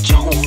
Jones.